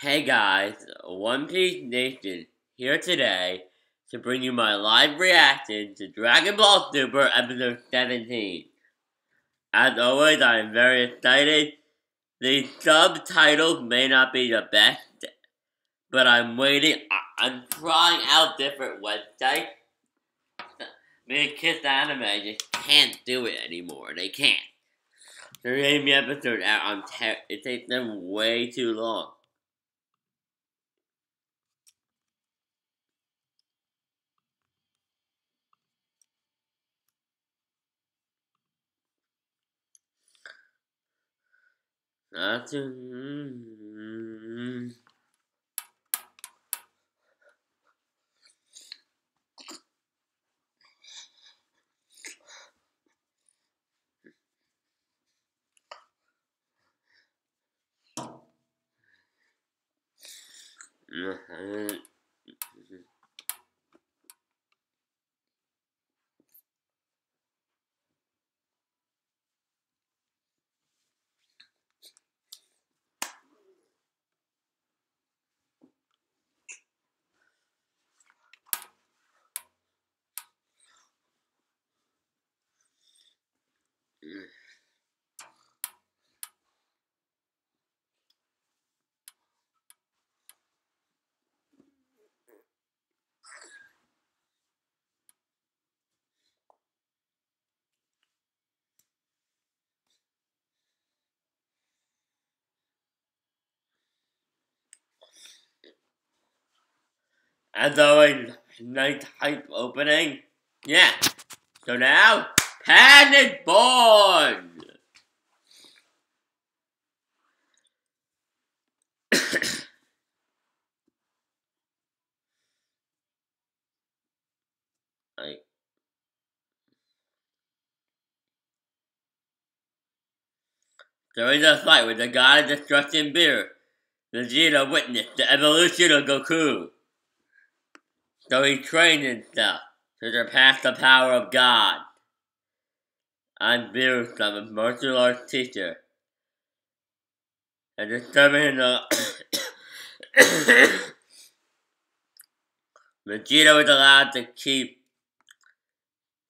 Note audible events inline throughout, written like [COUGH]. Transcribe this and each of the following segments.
Hey guys, One Piece Nation here today to bring you my live reaction to Dragon Ball Super episode 17. As always, I am very excited. The subtitles may not be the best, but I'm waiting. I- I'm trying out different websites. Me and Kiss Anime just can't do it anymore. They can't. They're getting the episode out on ter- it takes them way too long. Not to, mm, mm, As always, nice hype opening. Yeah. So now, Pan [COUGHS] is born! I, during the fight with the God of Destruction Beer, Vegeta witnessed the evolution of Goku. So he trained himself to surpass the power of God. I'm Beerus, I'm a martial arts teacher. And determined the [COUGHS] Vegeta was allowed to keep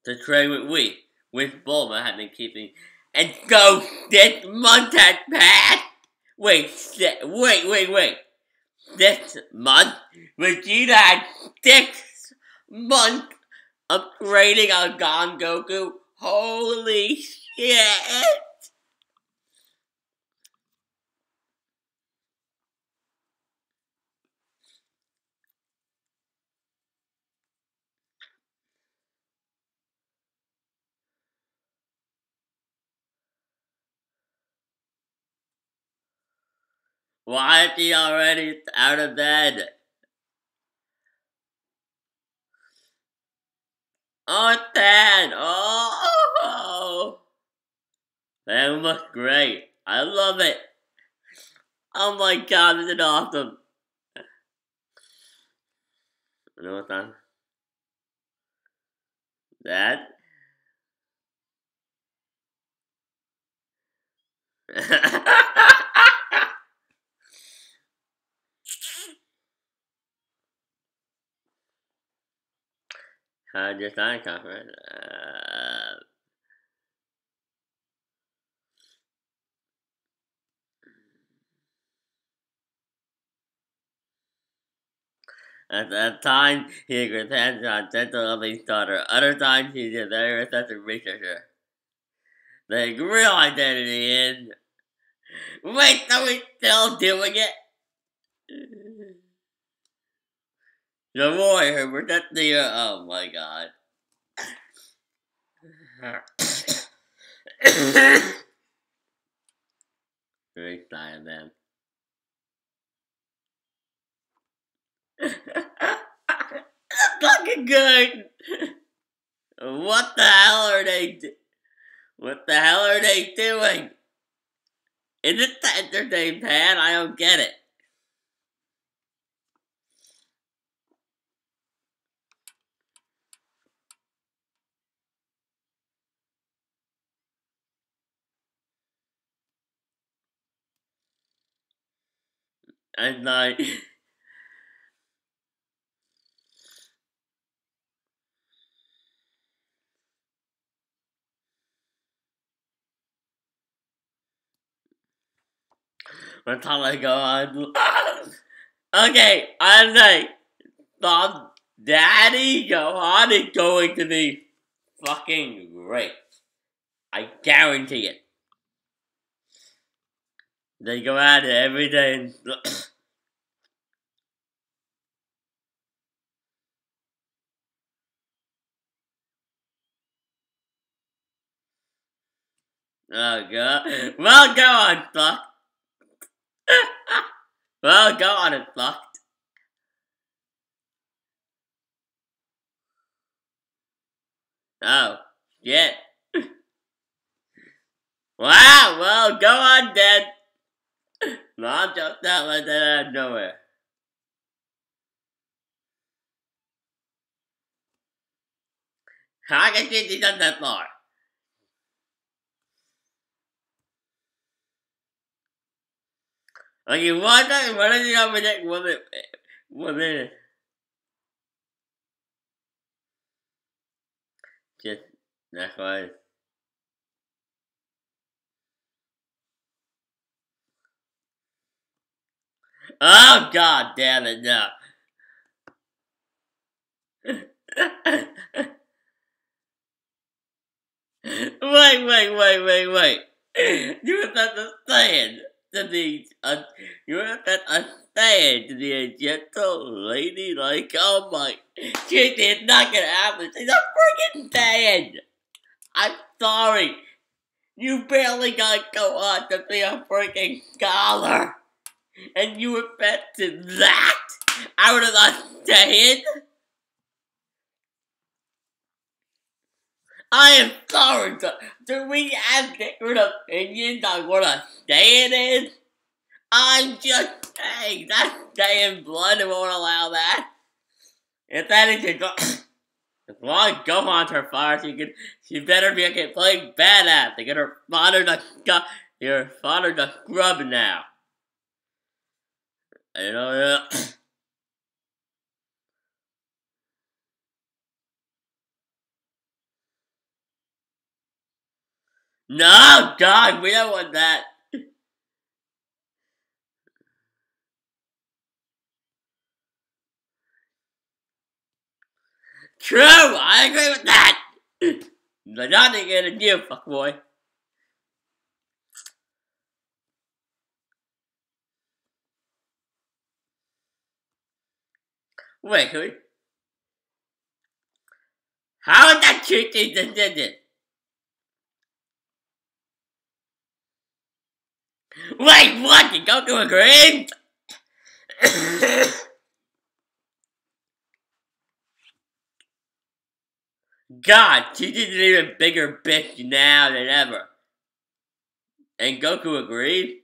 to train with Whis, with Bulma had been keeping, and go six months had passed. Wait, wait, wait, wait. This month, Vegeta had six months of training on Gon Goku. Holy shit! Why is he already out of bed? Oh, Dad! Oh! That looks great. I love it. Oh my god, this is awesome. You know what's on? Dad? [LAUGHS] How'd your sign conference? Uh, At that time, he agreed on gentle loving daughter. Other times, he's a very receptive researcher. The real identity is... Wait, are we still doing it? The we're not the... Oh my god. Very excited, man. [LAUGHS] fucking good. What the hell are they? What the hell are they doing? Is it the entertain pan? I don't get it. And like [LAUGHS] What time I go on? [LAUGHS] okay, I'm like, Mom, Daddy, Gohan is going to be fucking great. I guarantee it. They go at it every day and [CLEARS THROAT] Oh god. Well go on, fuck. [LAUGHS] well go on and fucked. Oh, shit. [LAUGHS] wow, well go on then. Mom jumped out like that out of nowhere. How can she done that Okay, what what is the object woman woman just that's why. Oh god damn it no. [LAUGHS] Wait, wait, wait, wait, wait. [LAUGHS] You not understand to the uh, you were not understand to the gentle lady like oh my she did not get out she's a freaking dead. I'm sorry. You barely got Gohan to be a freaking scholar. And you invented that out of the stand? I am sorry, do, do we have different opinions on what a stand is? I'm just saying, that's staying blood won't allow that. If that is a go as long as Gohan's her father, she could she better be okay playing badass to get her father to your father to scrub now. You know, [COUGHS] No, God, we don't want that. True, I agree with that. But nothing gonna do, fuckboy. Wait, who? How is that chicken descendant? Wait, what? Did Goku agree? God, she's an even bigger bitch now than ever. And Goku agreed?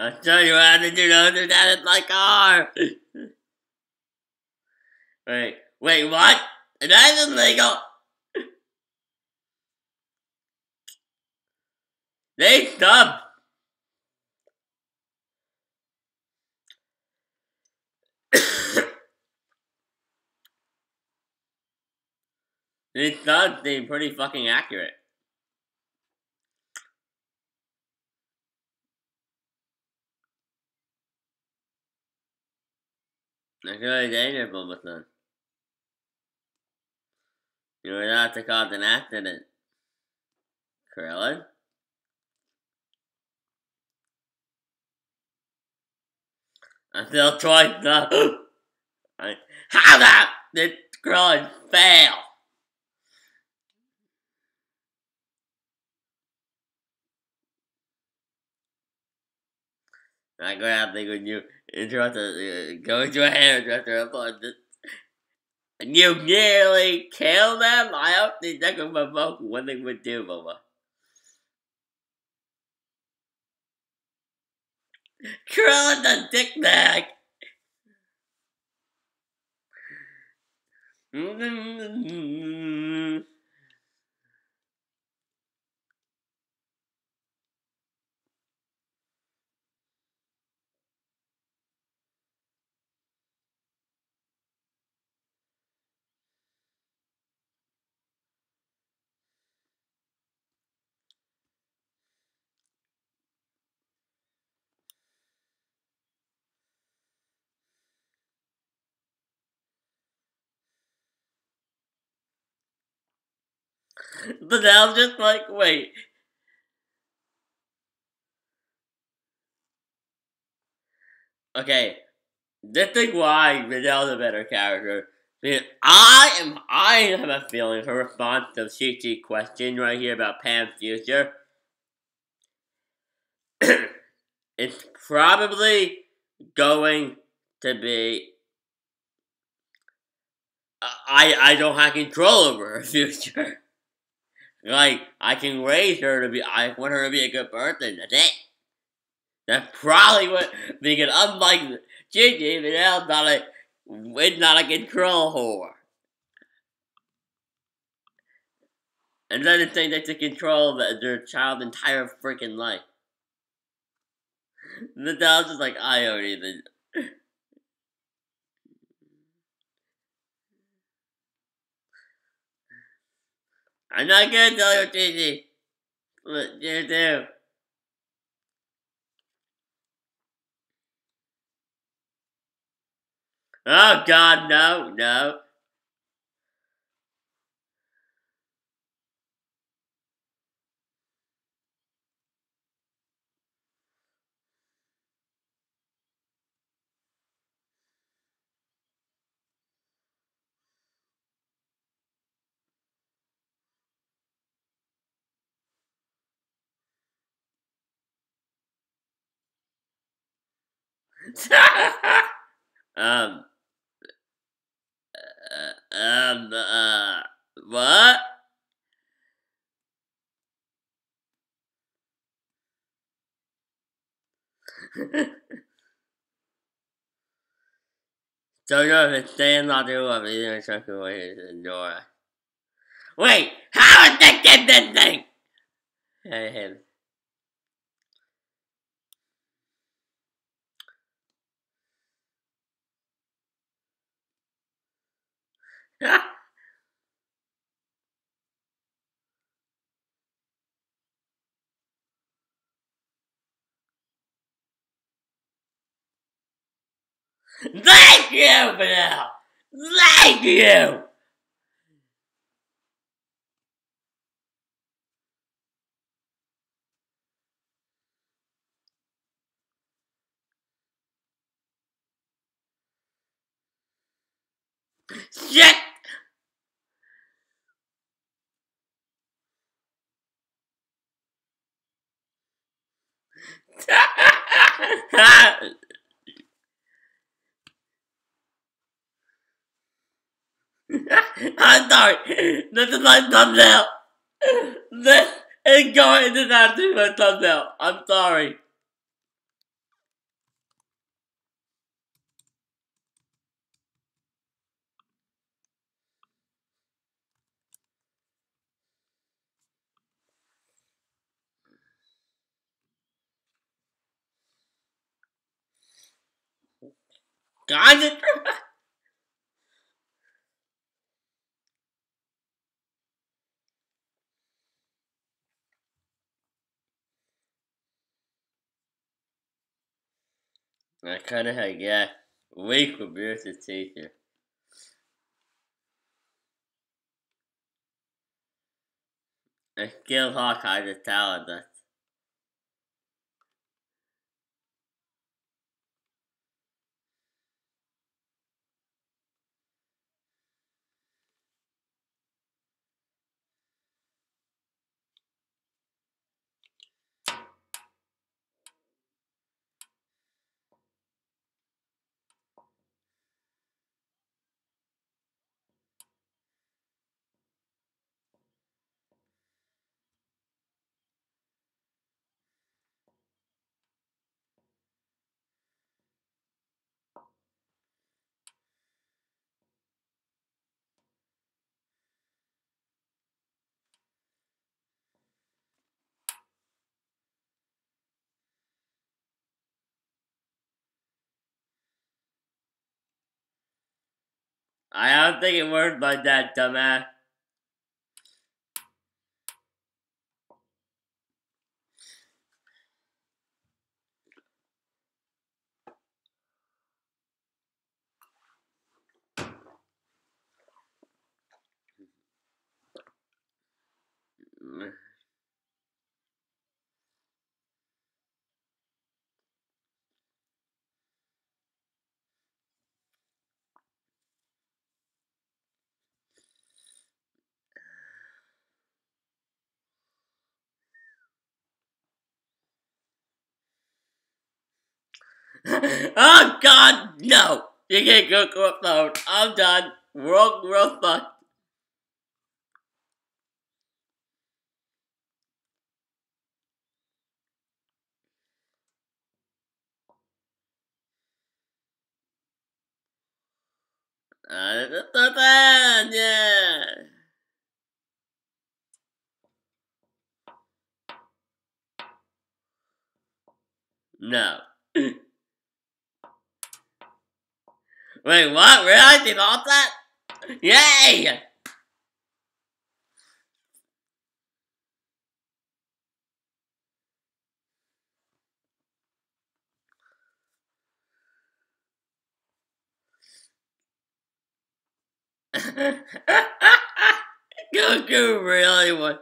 I'll tell you how those and that in my car. wait, wait, what? And that's illegal. They stop. [COUGHS] they stop being pretty fucking accurate. That's really dangerous, son. You were not to cause an accident. Krillin? I'm still trying to. I, how that did Krillin fail? I grab thing when you interrupt a, uh, go into a hairdresser. And you nearly kill them? I don't think that could provoke what they would do, Mama. Krillin the dick bag! [LAUGHS] But I'm just like, wait. Okay, this is why Videl's a better character. Because I am, I have a feeling her response to Chi-Chi's question right here about Pan's future. [CLEARS THROAT] it's probably going to be I I don't have control over her [LAUGHS] future. Like, I can raise her to be, I want her to be a good person, that's it. That's probably what, because unlike Chi-Chi, Videl's not a, it's not a control whore. And then the thing that's to control their child's entire freaking life. Videl's just like, I don't even, I'm not gonna tell you. What you do? Oh God, no, no. [LAUGHS] um. Uh, um. Uh. What? [LAUGHS] Don't know if staying not do of either chuck the door. Wait, how is this thing? Hey, him. [LAUGHS] Thank you, Vanilla! Thank you! Shit! [LAUGHS] I'm sorry. This is my thumbnail. This is going to not be my thumbnail. I'm sorry. God, it I kind of had, yeah, weak with Bruce's teacher. A skilled Hawkeye to tell us. I don't think it worked like that, dumbass. [LAUGHS] oh god, no! You can't go a phone. I'm done. World, world fucked. Uh, [LAUGHS] yeah. No. Wait, what? Really? did all that? Yay! [LAUGHS] Goku really was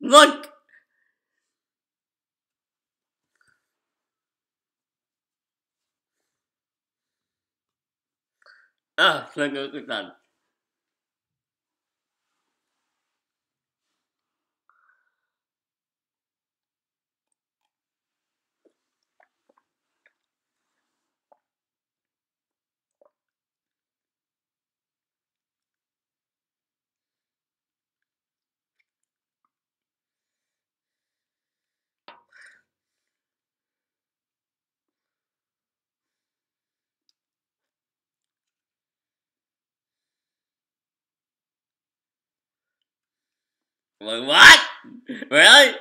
Look! Ah, look, look, done. What? Really?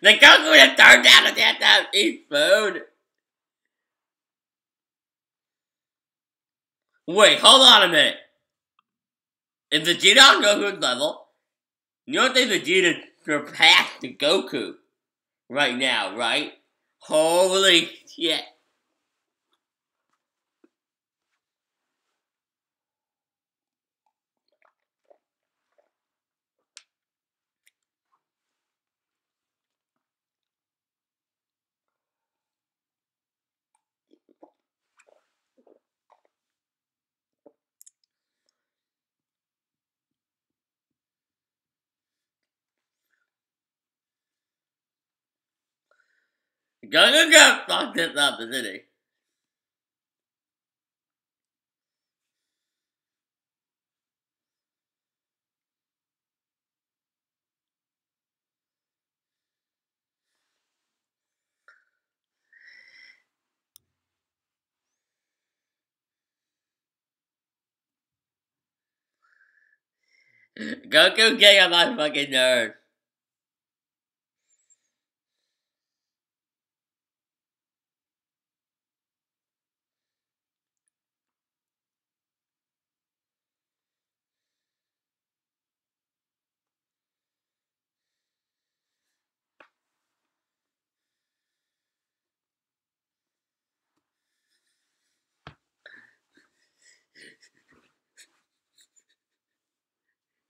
The Goku would have turned down a death out eat food. Wait, hold on a minute. If Vegeta on Goku's level, you don't think Vegeta surpassed the Goku right now, right? Holy shit. Go, go, go! Fuck this up, isn't he? Goku getting on my fucking nerves.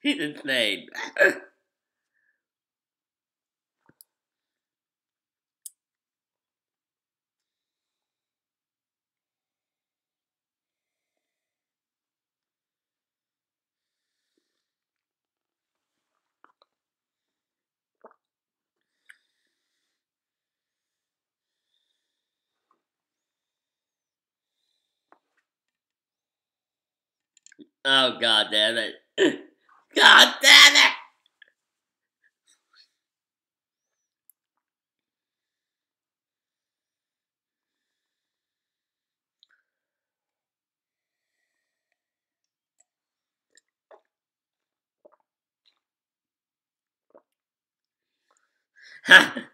He's insane. oh god damn it. [LAUGHS] God damn it! Ha!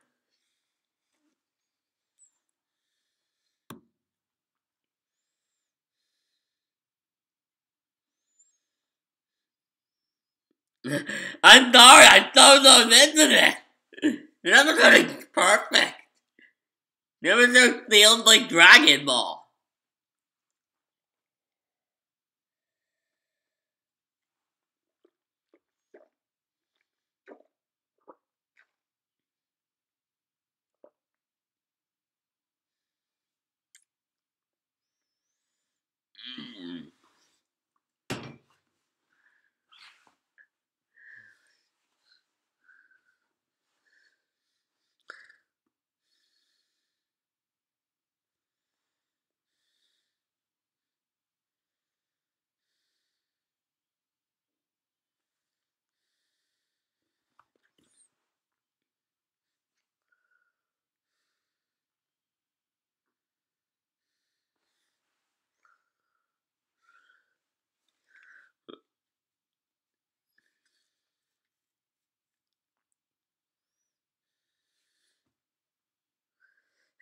[LAUGHS] I'm sorry, so into this. You're never gonna be perfect. Never so feels like Dragon Ball.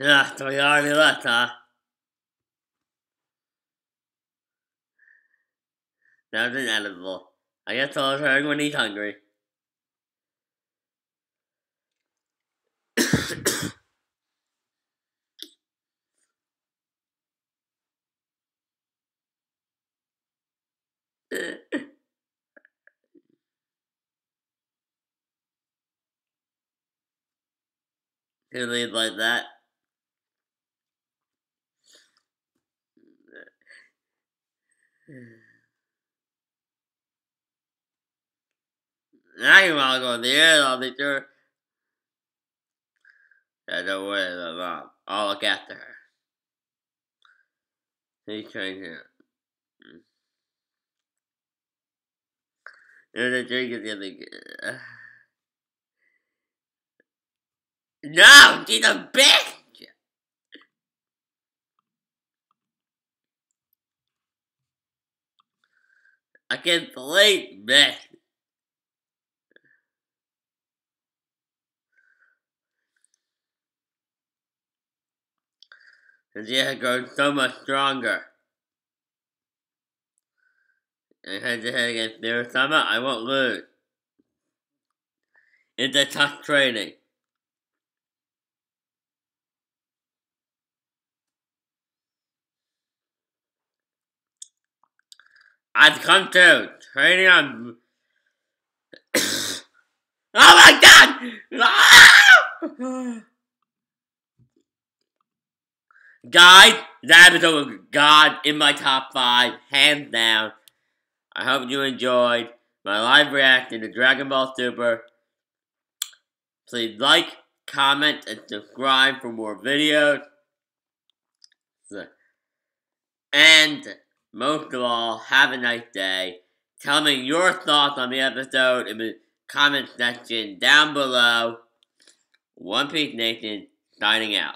He already left, huh? That was inedible. I guess I'll return when he's hungry. He leaves like that. Mm. Now you want to go there, I'll be sure. Yeah, don't worry about mom. I'll look after her. He's trying to. Mm. And the drink is gonna get. No, she's a bitch! I can't believe this. And she had grown so much stronger. And head to head against Mirazama, I won't lose. It's a tough training. I've come to training on. [COUGHS] oh my god! [COUGHS] Guys, that episode was God in my top five, hands down. I hope you enjoyed my live reaction to Dragon Ball Super. Please like, comment, and subscribe for more videos. And most of all, have a nice day. Tell me your thoughts on the episode in the comment section down below. One Piece Nation signing out.